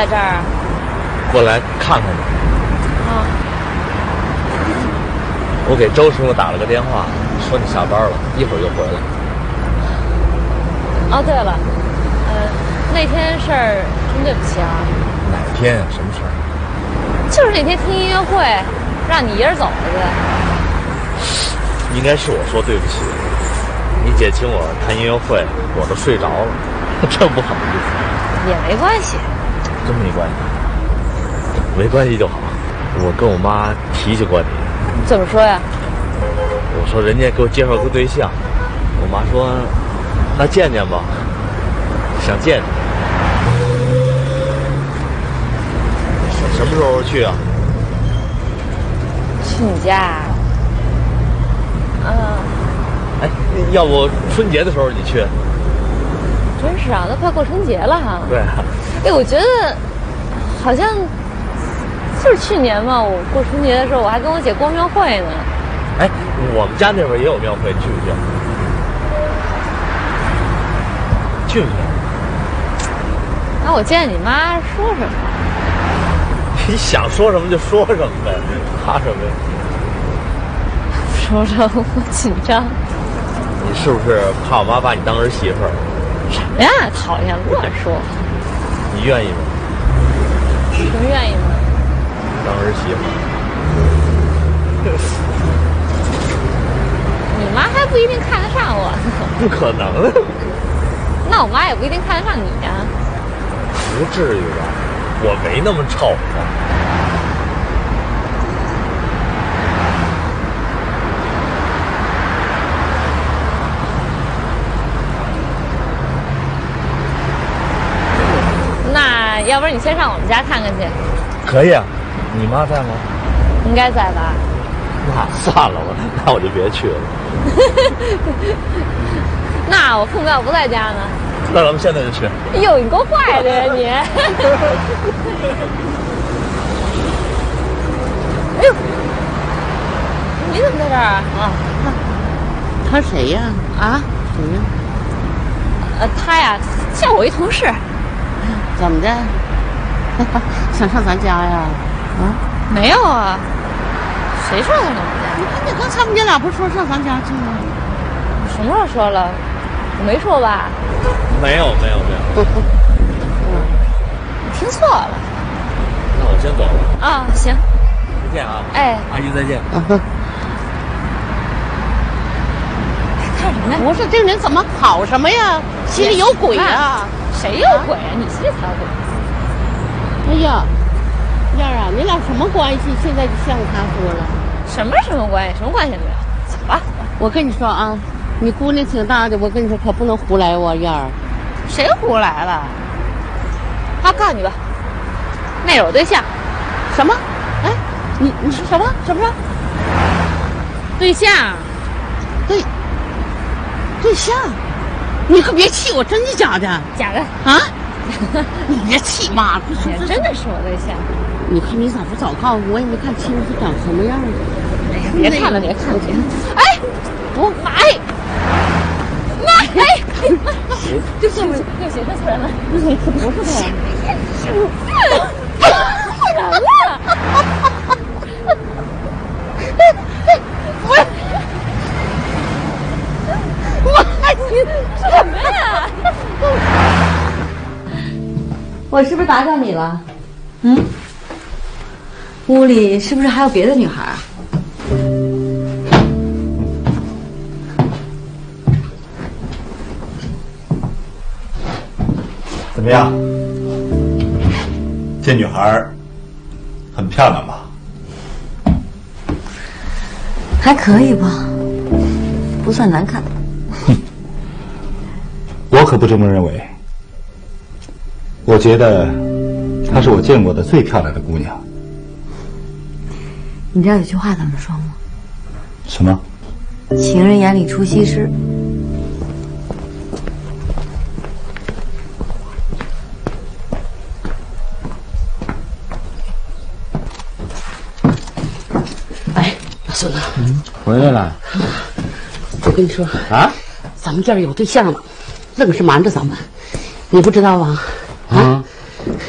么在这儿啊？过来看看你。啊，我给周师傅打了个电话，说你下班了，一会儿就回来。哦，对了，呃，那天事儿真对不起啊，哪天呀、什么事儿？就是那天听音乐会，让你一人走了去。应该是我说对不起。你姐请我看音乐会，我都睡着了，真不好意思。也没关系，真没关系，没关系就好。我跟我妈提起过你，怎么说呀？我说人家给我介绍个对象，我妈说那见见吧，想见你。什什么时候去啊？去你家？嗯、哎，要不春节的时候你去？真是啊，都快过春节了哈。对啊，哎，我觉得好像就是去年嘛，我过春节的时候，我还跟我姐逛庙会呢。哎，我们家那边也有庙会，你去不去？去不去？那我见你妈说什么？你想说什么就说什么呗，怕什么呀？说说我紧张。你是不是怕我妈把你当儿媳妇儿？什么呀？讨厌，乱说。你愿意吗？什么愿意吗？当儿媳妇？你妈还不一定看得上我呢，不可能，那我妈也不一定看得上你呀、不至于吧？我没那么丑啊。那要不然你先上我们家看看去，可以啊，你妈在吗？应该在吧？那算了吧，那我就别去了。那我父母要不在家呢？那咱们现在就去。哎呦，你够坏的呀你！哎呦，你怎么在这儿啊？啊他谁呀？啊？谁呀？呃，他呀，叫我一同事，怎么的？想上咱家呀？啊？没有啊？谁说的呢？你看你刚才我们姐俩不是说上咱家去吗？什么时候说了？我没说吧？没有，没有，没有。你听错了那我先走了，啊？行，再见啊。哎，阿姨再见。看什么呢？我说这个人怎么跑什么呀？心里有鬼啊！谁有鬼啊？你心里才有鬼。哎呀，燕儿啊，你俩什么关系？现在就像他说了。什么什么关系？什么关系没有？走吧，我跟你说啊，你姑娘挺大的，我跟你说可不能胡来我燕儿。谁胡来了？他告诉你吧，那有对象，什么？哎，你你说什么？什么？对象。对，对象，你可别气我，真的假的？假的，啊？你别气妈，不是也真的是我对象。你看你咋不早告诉我？也没看清楚长什么样儿。哎呀，别看了，别看了，别。哎，我哎，妈哎，对不起，对不起，认错人了，不是不是我是不是打扰你了？嗯，屋里是不是还有别的女孩啊？怎么样？这女孩很漂亮吧？还可以吧，不算难看。哼我可不这么认为。我觉得她是我见过的最漂亮的姑娘。你知道有句话怎么说吗？什么？情人眼里出西施。哎，老孙子，回来了我跟你说，啊？咱们这儿有对象了，愣是瞒着咱们，你不知道吧？啊，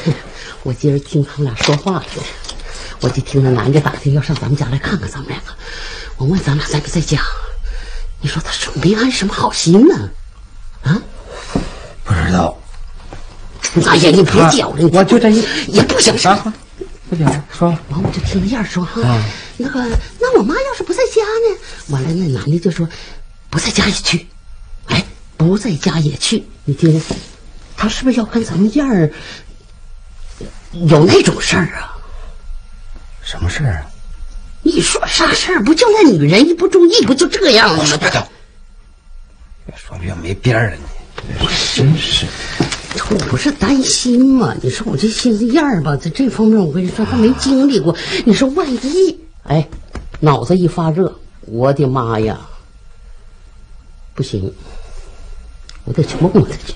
我今儿听他们俩说话去，我就听那男的打听要上咱们家来看看咱们两个。我问咱俩在不在家，你说他是没安什么好心呢？啊？不知道。哎呀，你别搅了，我就这一也不想说。不行，说。完，我就听那样说哈。那个，那我妈要是不在家呢？完了，那男的就说，不在家也去。哎，不在家也去。你听听，他是不是要跟咱们燕儿有那种事儿啊？什么事儿啊？你说啥事儿？不就那女人一不注意，不就这样了吗？别动，越说越没边儿了，你真是。我不是担心吗？你说我这心思燕儿吧，在这方面我跟你说，他没经历过。你说万一，哎，脑子一发热，我的妈呀！不行，我得去问问他去。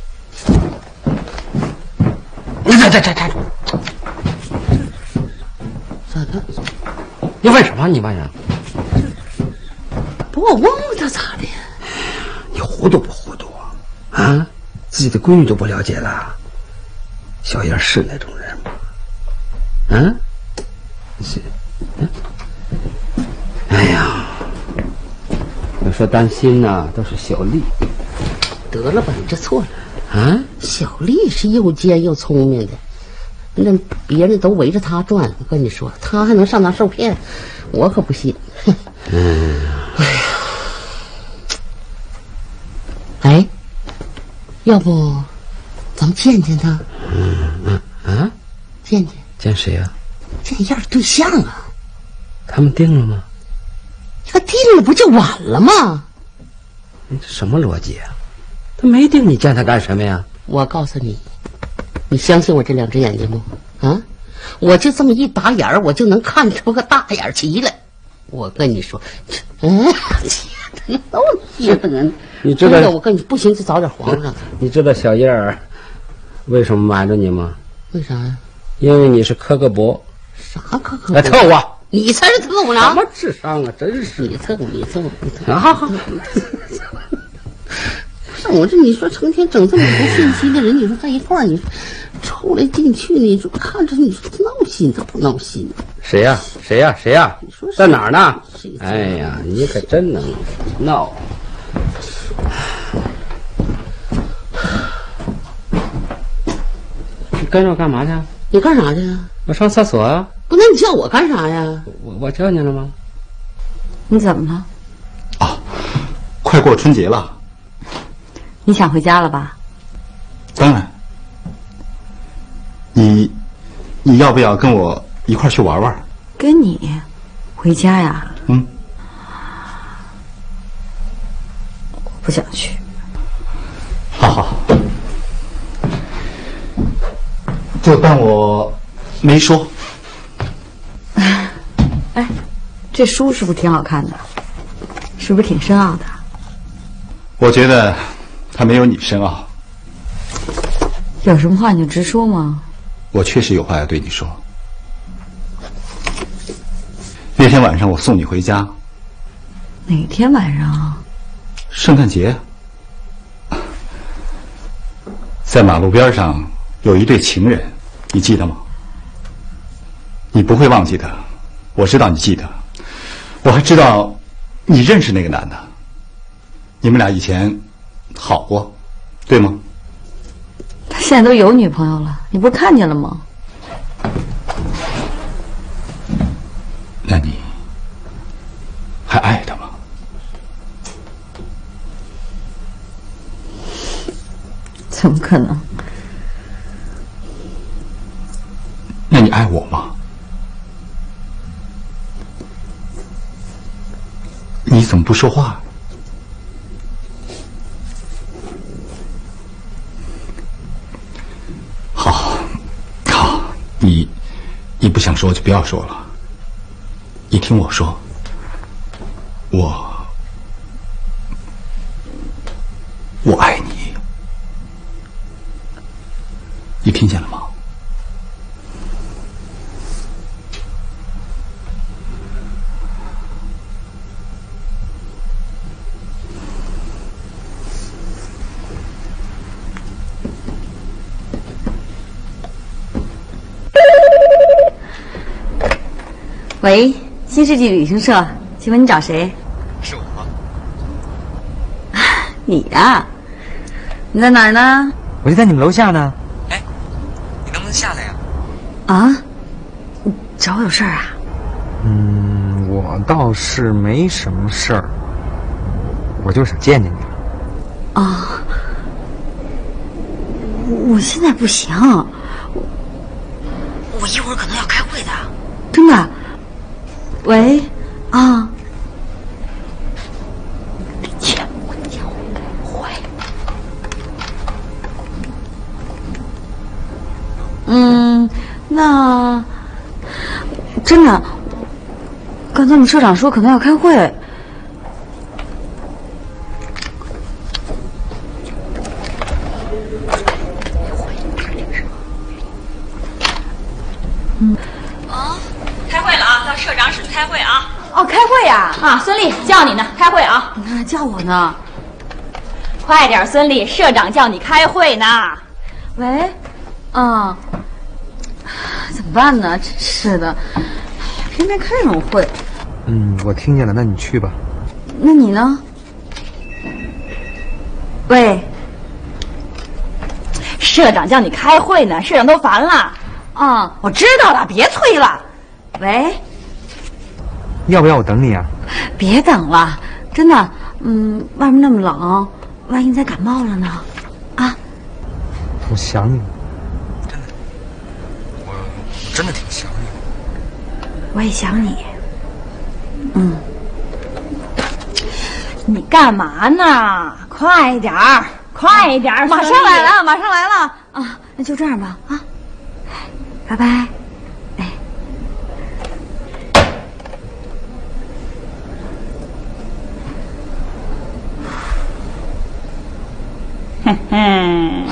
你站站站站住！咋的？你问什么？你问呀？不，我问问他咋的？你糊涂不糊涂啊？啊？自己的闺女都不了解了，小燕是那种人吗？嗯，是，嗯，哎呀，要说担心呐，都是小丽。得了吧，你这错了。啊，小丽是又尖又聪明的，那别人都围着他转。我跟你说，他还能上当受骗，我可不信。嗯，哎呀，哎。要不，咱们见见他。嗯嗯啊，见见见谁呀？见燕儿对象啊。他们定了吗？他定了不就晚了吗？你这什么逻辑啊？他没定，你见他干什么呀？我告诉你，你相信我这两只眼睛吗？啊，我就这么一打眼儿，我就能看出个大眼儿齐来。我跟你说，嗯。你知道我跟你不行就找点皇上。你知道小燕儿为什么瞒着你吗？为啥呀？因为你是科克伯。啥科个博？来凑我！你才是特务呢！什么智商啊！真是你特务，你特务，你特务。好好。不是 我这，你说成天整这么多信息的人，你说在一块儿，你说抽来进去，你说看着你说闹心，他不闹心？谁呀？谁呀？谁呀？你说在哪儿呢？哎呀，你可真能闹！你跟着我干嘛去？你干啥去？我上厕所啊。不，那你叫我干啥呀？我我叫你了吗？你怎么了？啊，快过春节了。你想回家了吧？当然。你，你要不要跟我一块去玩玩？跟你回家呀？嗯。我不想去。好好。就当我没说。哎，这书是不是挺好看的？是不是挺深奥的？我觉得它没有你深奥。有什么话你就直说嘛。我确实有话要对你说。那天晚上我送你回家。哪天晚上？圣诞节。在马路边上有一对情人，你记得吗？你不会忘记的，我知道你记得。我还知道你认识那个男的。你们俩以前好过，对吗？他现在都有女朋友了，你不是看见了吗？那你还爱他吗？怎么可能？那你爱我吗？你怎么不说话？好，好，你你不想说就不要说了。你听我说，我爱你，你听见了吗？喂，新世纪旅行社，请问你找谁？是我。你呀、你在哪儿呢？我就在你们楼下呢。哎，你能不能下来呀、啊，你找我有事儿啊？嗯，我倒是没什么事儿，我就是想见见你。啊、我我现在不行，我我一会儿可能要开会的，真的。喂，啊，切，我叫我开会。嗯，那真的，刚才我们社长说可能要开会。开会了啊，到社长室开会啊！哦，开会呀、啊，孙俪叫你呢，开会啊！那叫我呢？快点，孙俪，社长叫你开会呢。喂，啊，怎么办呢？真是的，哎呀，偏偏开这种会。嗯，我听见了，那你去吧。那你呢？喂，社长叫你开会呢，社长都烦了。啊，我知道了，别催了。喂，要不要我等你啊？别等了，真的，嗯，外面那么冷，万一你再感冒了呢？啊，我想你，真的，我我真的挺想你。我也想你。嗯，你干嘛呢？快点儿，快点儿，马上来了，马上来了啊！那就这样吧，啊，拜拜。嗯，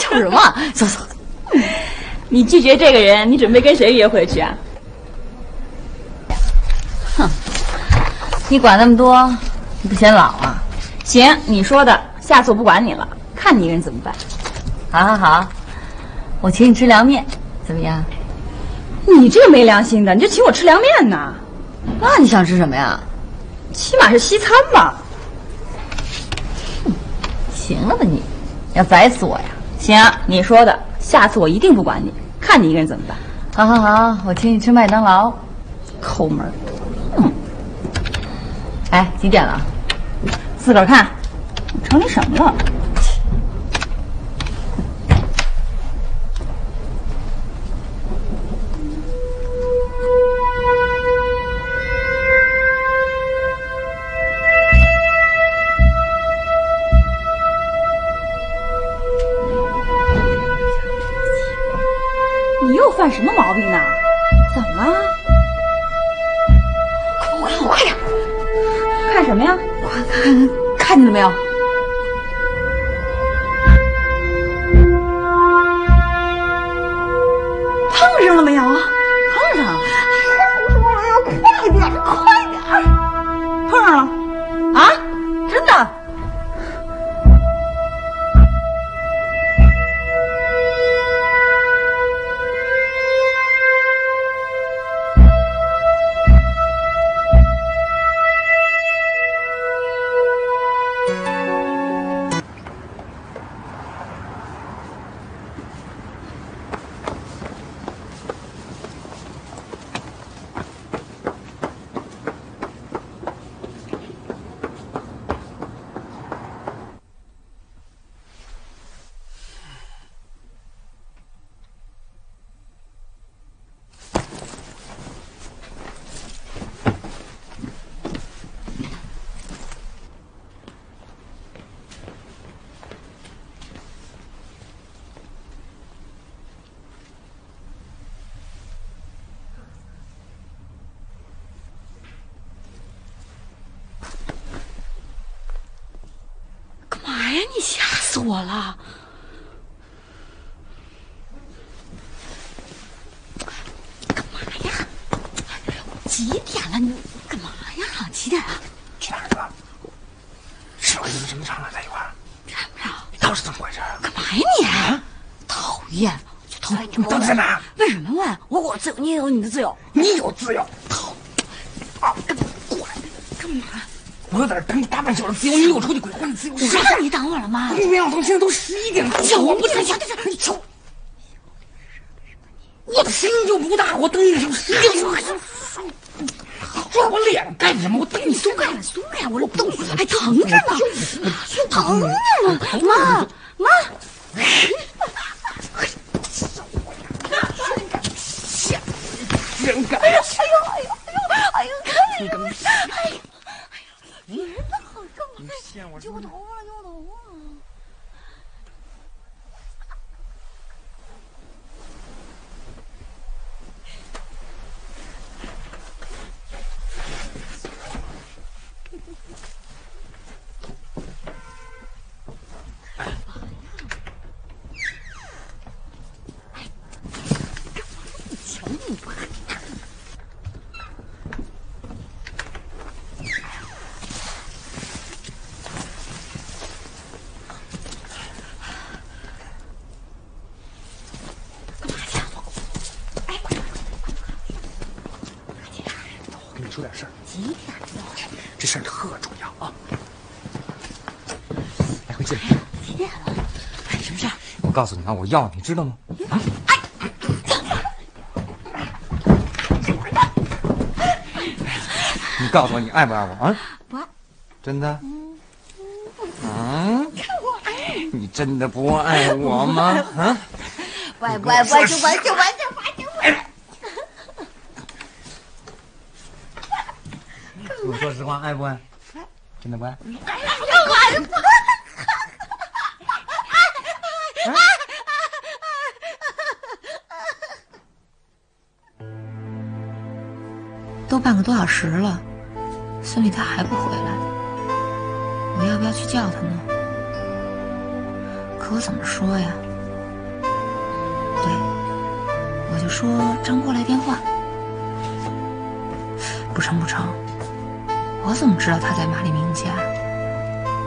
笑什么？走走。你拒绝这个人，你准备跟谁约会去啊？哼你管那么多，你不嫌老啊？行，你说的，下次我不管你了，看你一个人怎么办。好好好，我请你吃凉面，怎么样？你这个没良心的，你就请我吃凉面呢？那你想吃什么呀？起码是西餐吧？行了吧你，要宰死我呀？行，你说的，下次我一定不管你，看你一个人怎么办。好好好，我请你吃麦当劳，抠门儿。嗯。哎，几点了？自个儿看，成你什么了？你吓死我了！干嘛呀？几点了？你干嘛呀？几点了？去哪儿去了？是不是跟你们什么商量在一块儿？看不着。到底是怎么回事？干嘛呀你？讨厌！就讨厌你到底在哪儿？为什么问？我我自由你也有你的自由。你有自由？操！啊，过来！干嘛？我在这等你大半小时自由，你有出去鬼混的自由。谁让你等我了吗？你别老动，现在都十一点了。叫我不等，行行行，你瞅，我的声音就不大，我等你的时候十一点。抓我脸上干什么？我等你松开，松开，我动还疼着呢，疼着呢，妈妈。真敢！哎呦哎呦哎呦哎呦！看你个屁！哎呀哎呀！你人呢？好干嘛？揪头发，揪头发！我跟你说点事儿。几点了？这事儿特重要啊！来回见。几点了？哎，什么事儿？我告诉你啊，我要你知道吗？啊！你告诉我，你爱不爱我啊？不爱。真的？嗯？你真的不爱我吗？啊？不爱不爱不爱就不爱就不爱就不爱就不爱。跟我说实话，爱不爱？真的不爱？干嘛不都半个多小时了，孙俪她还不回来，我要不要去叫她呢？可我怎么说呀？对，我就说张波来电话。不成不成，我怎么知道他在马立明家？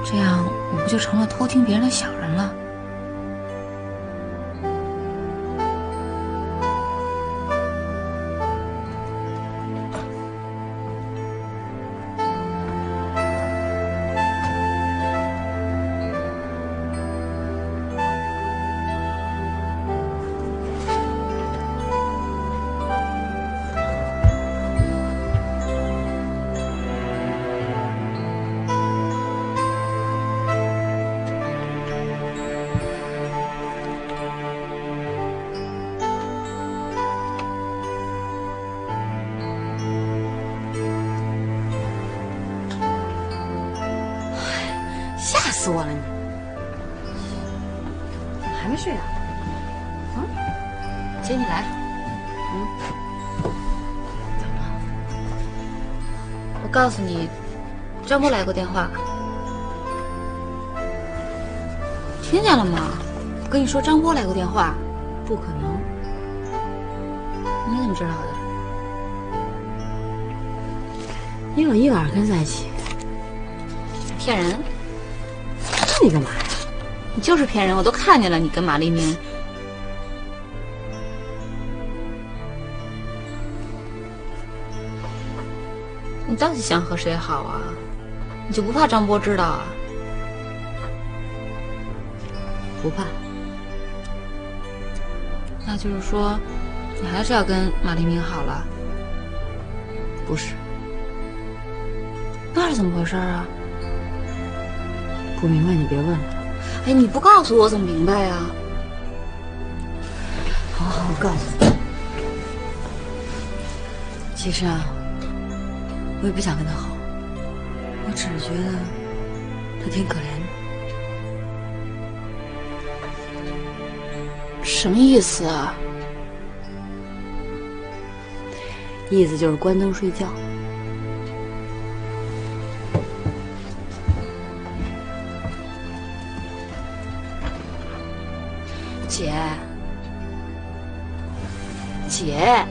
这样我不就成了偷听别人的小人了？死我了你！怎么还没睡啊？啊，姐你来。嗯，怎么了？我告诉你，张波来过电话。听见了吗？我跟你说，张波来过电话。不可能。你怎么知道的？你有一晚上跟在一起。骗人！你干嘛呀？你就是骗人，我都看见了，你跟马立明。你到底想和谁好啊？你就不怕张波知道啊？不怕。那就是说，你还是要跟马立明好了？不是。那是怎么回事啊？不明白你别问了。哎，你不告诉我怎么明白呀？好好，我告诉你。其实啊，我也不想跟他好，我只是觉得他挺可怜的。什么意思啊？意思就是关灯睡觉。姐，姐，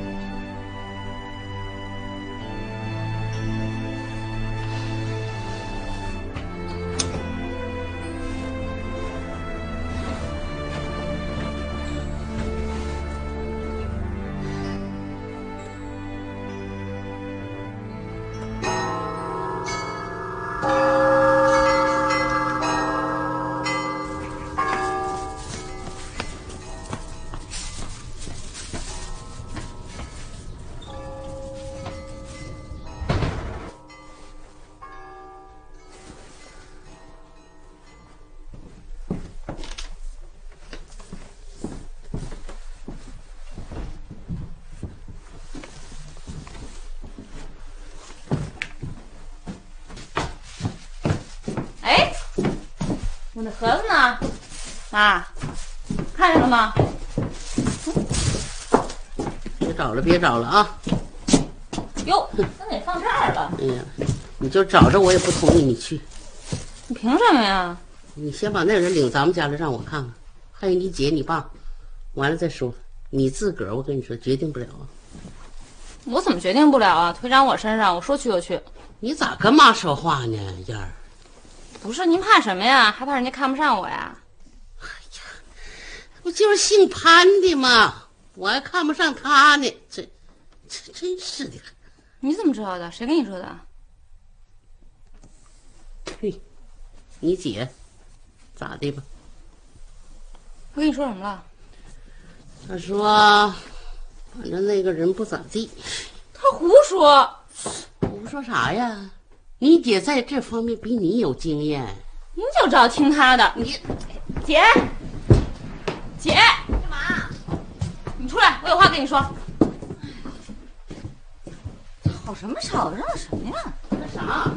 我的盒子呢？妈，看见了吗？别找了，别找了啊！哟，那得放这儿了。哎呀，你就找着，我也不同意你去。你凭什么呀？你先把那人领咱们家来，让我看看。还有你姐、你爸，完了再说。你自个儿，我跟你说，决定不了啊。我怎么决定不了啊？推长我身上，我说去就去。你咋跟妈说话呢，燕儿？不是您怕什么呀？还怕人家看不上我呀？哎呀不就是姓潘的吗？我还看不上他呢，这这真是的。你怎么知道的？谁跟你说的？嘿，你姐咋的吧？我跟你说什么了？她说，反正那个人不咋地。他胡说。胡说啥呀？你姐在这方面比你有经验。你就知道听她的。你姐，姐，干嘛？你出来，我有话跟你说。吵什么吵？嚷什么呀？那啥，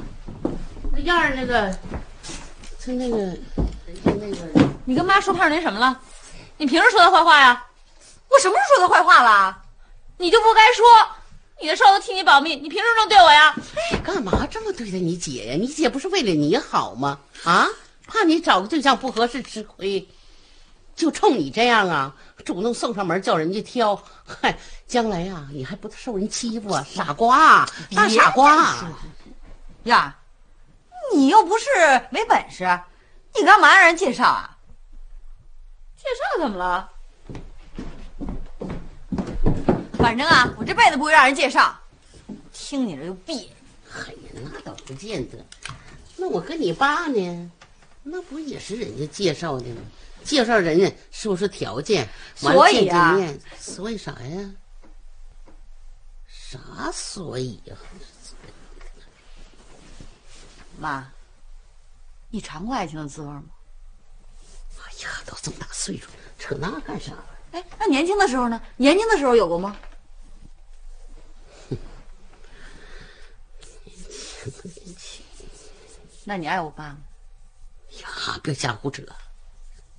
那燕儿那个，他那个，那个，你跟妈说胖那什么了？你凭什么说他坏话呀？我什么时候说他坏话了？你就不该说。你的事都替你保密，你凭什么这么对我呀？哎，干嘛这么对待你姐呀？你姐不是为了你好吗？啊，怕你找个对象不合适吃亏，就冲你这样啊，主动送上门叫人家挑。嗨，将来呀、你还不受人欺负啊？傻瓜，大傻瓜！呀，你又不是没本事，你干嘛让人介绍啊？介绍怎么了？反正啊，我这辈子不会让人介绍，听你这就别扭。哎呀，那倒不见得。那我跟你爸呢，那不也是人家介绍的吗？介绍人家说是条件，所以啊所以啥呀？啥所以呀、妈，你尝过爱情的滋味吗？哎呀，都这么大岁数，扯那干啥？哎，那年轻的时候呢？年轻的时候有过吗？那你爱我爸吗？呀，别瞎胡扯，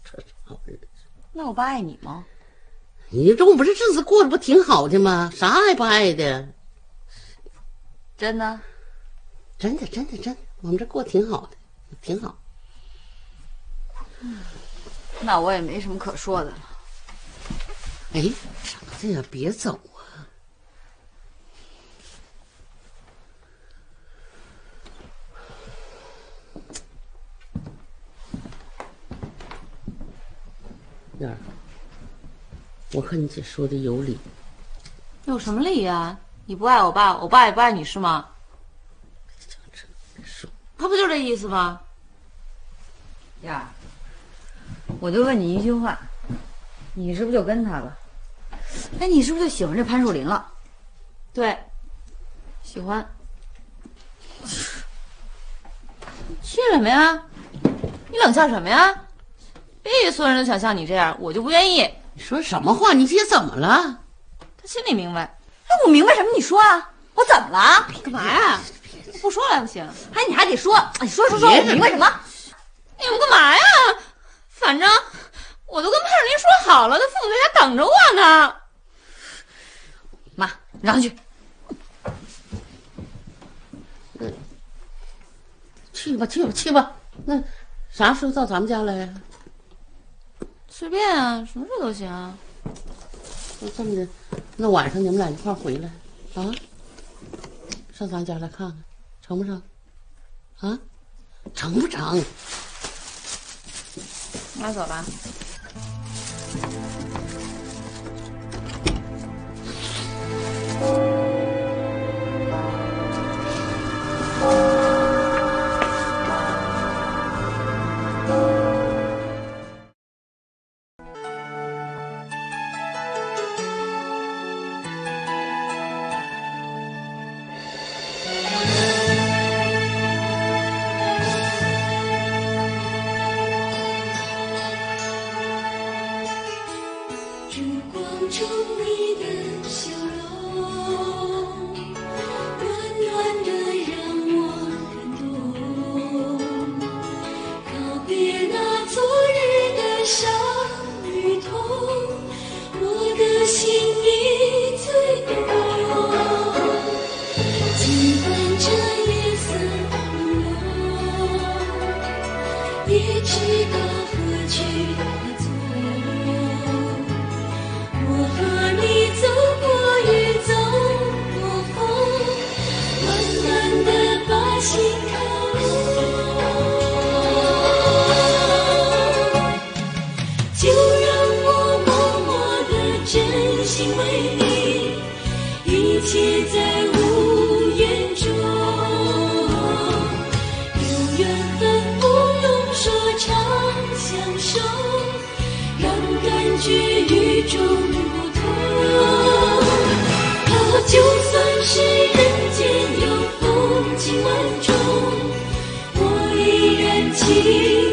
扯啥玩意儿？那我爸爱你吗？你这不是日子过得不挺好的吗？啥爱不爱的？真的？真的，真的，真的，我们这过得挺好的，挺好。那我也没什么可说的了。哎，啥子呀？别走啊！燕儿，我看你姐说的有理。有什么理呀？你不爱我爸，我爸也不爱你是吗？说他不就这意思吗？燕儿，我就问你一句话，你是不是就跟他了？哎，你是不是就喜欢这潘树林了？对，喜欢。去什么呀？你冷笑什么呀？别以为所有人都想像你这样，我就不愿意。你说什么话？你姐怎么了？他心里明白。那，我明白什么？你说啊，我怎么了？干嘛呀？不说了还不行？哎，你还得说，哎，说说说，我明白什么？你们干嘛呀？反正我都跟潘树林说好了，他父母在家等着我呢。妈，你让他去。去吧，去吧，去吧。那啥时候到咱们家来呀？随便啊，什么时候都行啊。那这么的，那晚上你们俩一块回来啊？上咱家来看看，成不成？啊，成不成？那走吧。烛啊就算是人间有风情万种我依然情